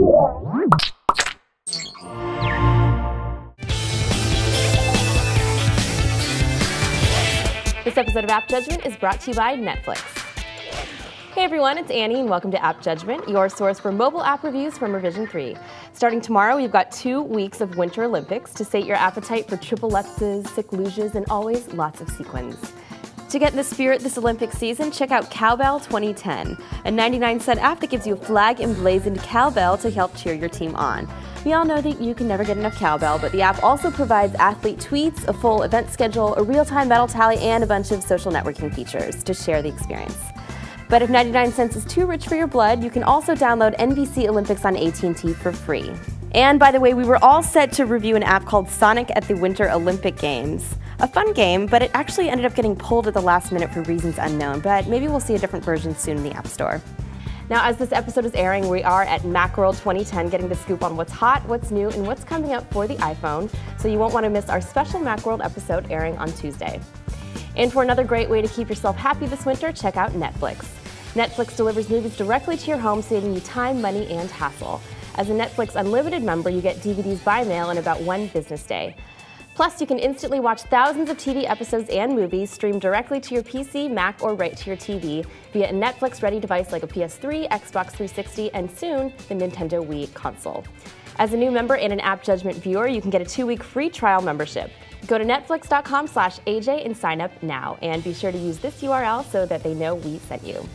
This episode of App Judgment is brought to you by Netflix. Hey everyone, it's Annie and welcome to App Judgment, your source for mobile app reviews from Revision 3. Starting tomorrow, we've got two weeks of Winter Olympics to sate your appetite for triple lutzes, sick luges, and always lots of sequins. To get in the spirit this Olympic season, check out Cowbell 2010, a 99 cent app that gives you a flag emblazoned cowbell to help cheer your team on. We all know that you can never get enough cowbell, but the app also provides athlete tweets, a full event schedule, a real time medal tally, and a bunch of social networking features to share the experience. But if 99 cents is too rich for your blood, you can also download NBC Olympics on AT&T for free. And by the way, we were all set to review an app called Sonic at the Winter Olympic Games. A fun game, but it actually ended up getting pulled at the last minute for reasons unknown, but maybe we'll see a different version soon in the App Store. Now, as this episode is airing, we are at Macworld 2010 getting the scoop on what's hot, what's new, and what's coming up for the iPhone, so you won't want to miss our special Macworld episode airing on Tuesday. And for another great way to keep yourself happy this winter, check out Netflix. Netflix delivers movies directly to your home, saving you time, money, and hassle. As a Netflix Unlimited member, you get DVDs by mail in about one business day. Plus, you can instantly watch thousands of TV episodes and movies streamed directly to your PC, Mac, or right to your TV via a Netflix ready device like a PS3, Xbox 360, and soon the Nintendo Wii console. As a new member and an App Judgment viewer, you can get a two week free trial membership. Go to netflix.com slash AJ and sign up now. And be sure to use this URL so that they know we sent you.